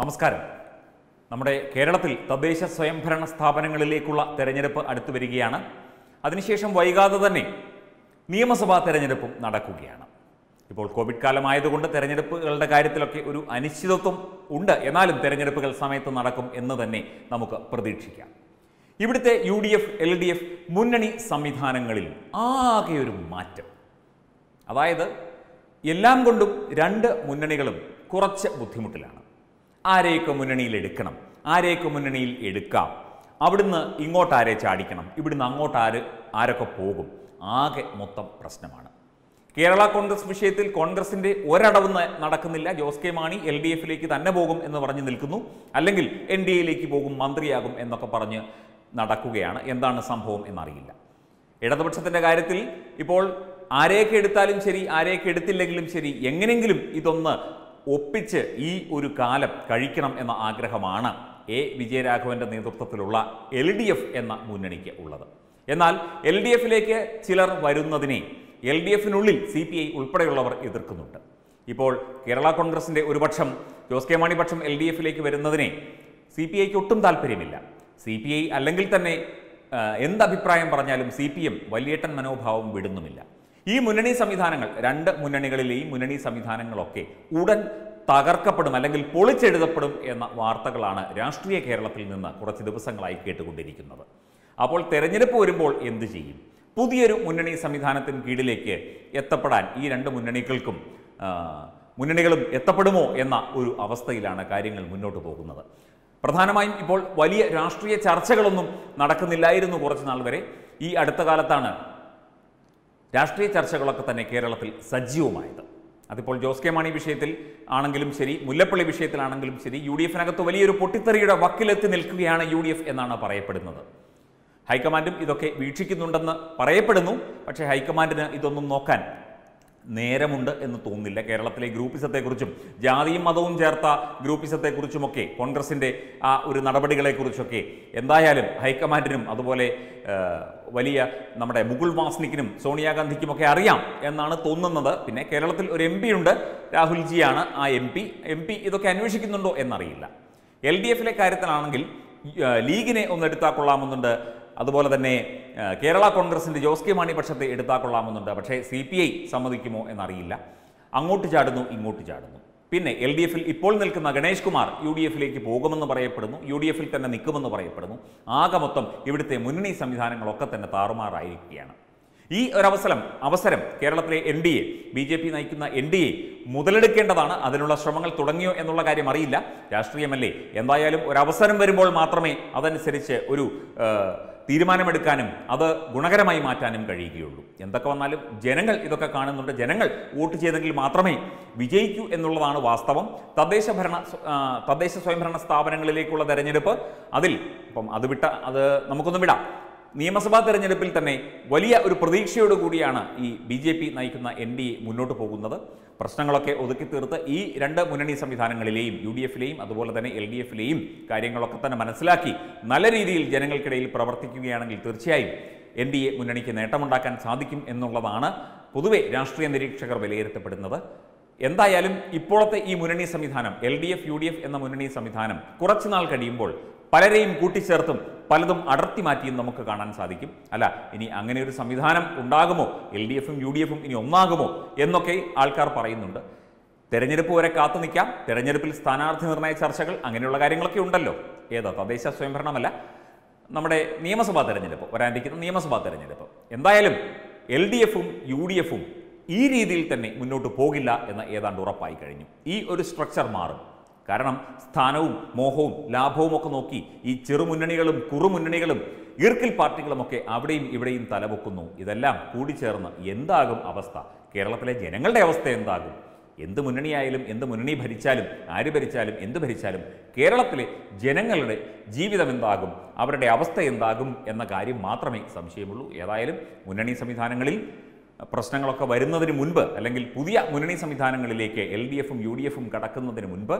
നമസ്കാരം. നമ്മുടെ കേരളത്തിൽ തദ്ദേശ സ്വയംഭരണ സ്ഥാപനങ്ങളിലേക്കുള്ള തെരഞ്ഞെടുപ്പ് അടുത്തു വരികയാണ്. അതിനുശേഷം വൈകാതെ തന്നെ നിയമസഭാ തെരഞ്ഞെടുപ്പും നടക്കുകയാണ്. ഇപ്പോൾ കോവിഡ് കാലമായതുകൊണ്ട് തെരഞ്ഞെടുപ്പുകളുടെ കാര്യത്തിലൊക്കെ ഒരു അനിശ്ചിതത്വം ഉണ്ട്. എന്നാലും തെരഞ്ഞെടുപ്പുകൾ സമയത്ത് നടക്കും എന്ന് തന്നെ നമുക്ക് പ്രതീക്ഷിക്കാം. ഇവിടുത്തെ U D F L D F മുന്നണി സംവിധാനങ്ങളിൽ ആകെ ഒരു മാറ്റം. അതായത് എല്ലാം കൊണ്ടും രണ്ട് മുന്നണികളും കുറച്ച് ബുദ്ധിമുട്ടിലാണ്. ആരെയൊക്കെ മുന്നണിയിൽ എടുക്കണം? ആരെയൊക്കെ മുന്നണിയിൽ എടുക്കാം? അവിടുന്ന് ഇങ്ങോട്ട് ആരെ ചാടിക്കണം? ഇവിടുന്ന് അങ്ങോട്ട് ആര് ആരൊക്കെ പോകും? ആകെ മൊത്തം പ്രശ്നമാണ്. കേരള കോൺഗ്രസ് വിഷയത്തിൽ കോൺഗ്രസിന്റെ ഒരടവ് നടക്കുന്നില്ല. Jose K Mani L D എഫിലേക്ക് തന്നെ പോകും എന്ന് പറഞ്ഞ് നിൽക്കുന്നു. അല്ലെങ്കിൽ എൻ ഡി എയിലേക്ക് പോകും മന്ത്രിയാകും എന്നൊക്കെ പറഞ്ഞ് നടക്കുകയാണ്. എന്താണ് സംഭവം എന്നറിയില്ല. ഇടതുപക്ഷത്തിന്റെ കാര്യത്തിൽ ഇപ്പോൾ ആരെയൊക്കെ എടുത്താലും ശരി ആരെയൊക്കെ എടുത്തില്ലെങ്കിലും ശരി എങ്ങനെയെങ്കിലും ഇതൊന്ന് ഒപ്പിച്ച് ഈ ഒരു കാലം കഴിക്കണം എന്ന ആഗ്രഹമാണ് എ വിജയരാഘവന്റെ നേതൃത്വത്തിലുള്ള എൽ ഡി എഫ് എന്ന മുന്നണിക്ക് ഉള്ളത്. എന്നാൽ എൽ ഡി എഫിലേക്ക് ചിലർ വരുന്നതിനെ എൽ ഡി എഫിനുള്ളിൽ സി പി ഐ ഉൾപ്പെടെയുള്ളവർ എതിർക്കുന്നുണ്ട്. ഇപ്പോൾ കേരള കോൺഗ്രസിന്റെ ഒരു പക്ഷം ജോസ് കെ മാണി പക്ഷം എൽ ഡി എഫിലേക്ക് വരുന്നതിനെ സി പി ഐക്ക് ഒട്ടും താല്പര്യമില്ല. സി പി ഐ അല്ലെങ്കിൽ തന്നെ എന്തഭിപ്രായം പറഞ്ഞാലും സി പി എം വലിയേട്ടൻ മനോഭാവം വിടുന്നുമില്ല. ഈ മുന്നണി സംവിധാനങ്ങൾ രണ്ട് മുന്നണികളിലെയും മുന്നണി സംവിധാനങ്ങളൊക്കെ ഉടൻ തകർക്കപ്പെടും അല്ലെങ്കിൽ പൊളിച്ചെഴുതപ്പെടും എന്ന വാർത്തകളാണ് രാഷ്ട്രീയ കേരളത്തിൽ നിന്ന് കുറച്ച് ദിവസങ്ങളായി കേട്ടുകൊണ്ടിരിക്കുന്നത്. അപ്പോൾ തെരഞ്ഞെടുപ്പ് വരുമ്പോൾ എന്ത് ചെയ്യും? പുതിയൊരു മുന്നണി സംവിധാനത്തിന് കീഴിലേക്ക് എത്തപ്പെടാൻ ഈ രണ്ട് മുന്നണികൾക്കും മുന്നണികളും എത്തപ്പെടുമോ എന്ന ഒരു അവസ്ഥയിലാണ് കാര്യങ്ങൾ മുന്നോട്ട് പോകുന്നത്. പ്രധാനമായും ഇപ്പോൾ വലിയ രാഷ്ട്രീയ ചർച്ചകളൊന്നും നടക്കുന്നില്ലായിരുന്നു കുറച്ച് നാൾ വരെ. ഈ അടുത്ത കാലത്താണ് രാഷ്ട്രീയ ചർച്ചകളൊക്കെ തന്നെ കേരളത്തിൽ സജീവമായത്. അതിപ്പോൾ ജോസ് കെ മാണി വിഷയത്തിൽ ആണെങ്കിലും ശരി മുല്ലപ്പള്ളി വിഷയത്തിലാണെങ്കിലും ശരി യു ഡി എഫിനകത്ത് വലിയൊരു പൊട്ടിത്തെറിയുടെ വക്കിലെത്തി നിൽക്കുകയാണ് യു ഡി എഫ് എന്നാണ് പറയപ്പെടുന്നത്. ഹൈക്കമാൻഡും ഇതൊക്കെ വീക്ഷിക്കുന്നുണ്ടെന്ന് പറയപ്പെടുന്നു പക്ഷേ ഹൈക്കമാൻഡിന് ഇതൊന്നും നോക്കാൻ നേരമുണ്ട് എന്ന് തോന്നുന്നില്ല. കേരളത്തിലെ ഗ്രൂപ്പിസത്തെക്കുറിച്ചും ജാതിയും മതവും ചേർത്ത ഗ്രൂപ്പിസത്തെക്കുറിച്ചുമൊക്കെ കോൺഗ്രസിന്റെ ആ ഒരു നടപടികളെക്കുറിച്ചൊക്കെ എന്തായാലും ഹൈക്കമാൻഡിനും അതുപോലെ വലിയ നമ്മുടെ മുകുൾ വാസ്നിക്കിനും സോണിയാഗാന്ധിക്കുമൊക്കെ അറിയാം എന്നാണ് തോന്നുന്നത്. പിന്നെ കേരളത്തിൽ ഒരു എം ഉണ്ട് രാഹുൽജിയാണ്. ആ എം പി എം പി ഇതൊക്കെ അന്വേഷിക്കുന്നുണ്ടോ എന്നറിയില്ല. എൽ ഡി എഫിലെ കാര്യത്തിലാണെങ്കിൽ ലീഗിനെ ഒന്ന് എടുത്താൽ കൊള്ളാമെന്നുണ്ട് അതുപോലെ തന്നെ കേരള കോൺഗ്രസിന്റെ ജോസ് കെ മാണി പക്ഷത്തെ എടുത്താൽ കൊള്ളാമെന്നുണ്ട് പക്ഷേ സി പി ഐ സമ്മതിക്കുമോ എന്നറിയില്ല. അങ്ങോട്ട് ചാടുന്നു ഇങ്ങോട്ട് ചാടുന്നു. പിന്നെ എൽ ഡി എഫിൽ ഇപ്പോൾ നിൽക്കുന്ന ഗണേഷ് കുമാർ യു ഡി എഫിലേക്ക് പോകുമെന്ന് പറയപ്പെടുന്നു. യു ഡി എഫിൽ തന്നെ നിൽക്കുമെന്ന് പറയപ്പെടുന്നു. ആകെ മൊത്തം ഇവിടുത്തെ മുന്നണി സംവിധാനങ്ങളൊക്കെ തന്നെ താറുമാറായിരിക്കുകയാണ്. ഈ ഒരു അവസരം അവസരം കേരളത്തിലെ N D A B J P നയിക്കുന്ന എൻ ഡി എ മുതലെടുക്കേണ്ടതാണ്. അതിനുള്ള ശ്രമങ്ങൾ തുടങ്ങിയോ എന്നുള്ള കാര്യം അറിയില്ല. രാഷ്ട്രീയമല്ലേ എന്തായാലും ഒരവസരം വരുമ്പോൾ മാത്രമേ അതനുസരിച്ച് ഒരു തീരുമാനമെടുക്കാനും അത് ഗുണകരമായി മാറ്റാനും കഴിയുകയുള്ളൂ. എന്തൊക്കെ വന്നാലും ജനങ്ങൾ ഇതൊക്കെ കാണുന്നുണ്ട്. ജനങ്ങൾ വോട്ട് ചെയ്തെങ്കിൽ മാത്രമേ വിജയിക്കൂ എന്നുള്ളതാണ് വാസ്തവം. തദ്ദേശ ഭരണ തദ്ദേശ സ്വയംഭരണ സ്ഥാപനങ്ങളിലേക്കുള്ള തെരഞ്ഞെടുപ്പ് അതിൽ ഇപ്പം അത് വിട്ട അത് നമുക്കൊന്നും വിടാം. നിയമസഭാ തെരഞ്ഞെടുപ്പിൽ തന്നെ വലിയ ഒരു പ്രതീക്ഷയോട് കൂടിയാണ് ഈ ബി ജെ പി നയിക്കുന്ന എൻ ഡി എ മുന്നോട്ട് പോകുന്നത്. പ്രശ്നങ്ങളൊക്കെ ഒതുക്കി തീർത്ത് ഈ രണ്ട് മുന്നണി സംവിധാനങ്ങളിലെയും യു ഡി എഫിലെയും അതുപോലെ തന്നെ എൽ ഡി എഫിലെയും കാര്യങ്ങളൊക്കെ തന്നെ മനസ്സിലാക്കി നല്ല രീതിയിൽ ജനങ്ങൾക്കിടയിൽ പ്രവർത്തിക്കുകയാണെങ്കിൽ തീർച്ചയായും എൻ ഡി എ മുന്നണിക്ക് നേട്ടമുണ്ടാക്കാൻ സാധിക്കും എന്നുള്ളതാണ് പൊതുവെ രാഷ്ട്രീയ നിരീക്ഷകർ വിലയിരുത്തപ്പെടുന്നത്. എന്തായാലും ഇപ്പോഴത്തെ ഈ മുന്നണി സംവിധാനം L D F U D F എന്ന മുന്നണി സംവിധാനം കുറച്ചുനാൾ കഴിയുമ്പോൾ പലരെയും കൂട്ടിച്ചേർത്തും പലതും അടർത്തി മാറ്റിയും നമുക്ക് കാണാൻ സാധിക്കും. അല്ല ഇനി അങ്ങനെ ഒരു സംവിധാനം ഉണ്ടാകുമോ? എൽ ഡി എഫും യു ഡി എഫും ഇനി ഒന്നാകുമോ? എന്നൊക്കെ ആൾക്കാർ പറയുന്നുണ്ട്. തെരഞ്ഞെടുപ്പ് വരെ കാത്തു നിൽക്കാം. തെരഞ്ഞെടുപ്പിൽ സ്ഥാനാർത്ഥി നിർണയ ചർച്ചകൾ അങ്ങനെയുള്ള കാര്യങ്ങളൊക്കെ ഉണ്ടല്ലോ. ഏതാ തദ്ദേശ സ്വയംഭരണമല്ല. നമ്മുടെ നിയമസഭാ തെരഞ്ഞെടുപ്പ് വരാനിരിക്കുന്ന നിയമസഭാ തെരഞ്ഞെടുപ്പ്. എന്തായാലും എൽ ഡി എഫും യു ഡി എഫും ഈ രീതിയിൽ തന്നെ മുന്നോട്ട് പോകില്ല എന്ന് ഏതാണ്ട് ഉറപ്പായി കഴിഞ്ഞു. ഈ ഒരു സ്ട്രക്ചർ മാറും. കാരണം സ്ഥാനവും മോഹവും ലാഭവും ഒക്കെ നോക്കി ഈ ചെറുമുന്നണികളും കുറുമുന്നണികളും ഈർക്കിൽ പാർട്ടികളുമൊക്കെ അവിടെയും ഇവിടെയും തലപൊക്കുന്നു. ഇതെല്ലാം കൂടിച്ചേർന്ന് എന്താകും അവസ്ഥ? കേരളത്തിലെ ജനങ്ങളുടെ അവസ്ഥ എന്താകും? എന്ത് മുന്നണിയായാലും എന്ത് മുന്നണി ഭരിച്ചാലും ആര് ഭരിച്ചാലും എന്ത് ഭരിച്ചാലും കേരളത്തിലെ ജനങ്ങളുടെ ജീവിതം എന്താകും? അവരുടെ അവസ്ഥ എന്താകും എന്ന കാര്യം മാത്രമേ സംശയമുള്ളൂ. ഏതായാലും മുന്നണി സംവിധാനങ്ങളിൽ പ്രശ്നങ്ങളൊക്കെ വരുന്നതിന് മുൻപ് അല്ലെങ്കിൽ പുതിയ മുന്നണി സംവിധാനങ്ങളിലേക്ക് എൽ ഡി എഫും യു ഡി എഫും കടക്കുന്നതിന് മുൻപ്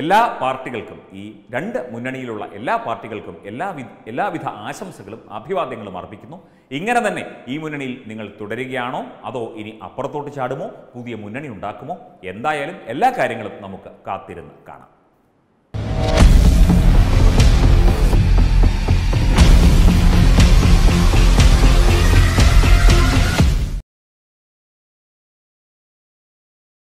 എല്ലാ പാർട്ടികൾക്കും ഈ രണ്ട് മുന്നണിയിലുള്ള എല്ലാ പാർട്ടികൾക്കും എല്ലാവിധ എല്ലാവിധ ആശംസകളും അഭിവാദ്യങ്ങളും അർപ്പിക്കുന്നു. ഇങ്ങനെ തന്നെ ഈ മുന്നണിയിൽ നിങ്ങൾ തുടരുകയാണോ? അതോ ഇനി അപ്പുറത്തോട്ട് ചാടുമോ? പുതിയ മുന്നണി ഉണ്ടാക്കുമോ? എന്തായാലും എല്ലാ കാര്യങ്ങളും നമുക്ക് കാത്തിരുന്ന് കാണാം.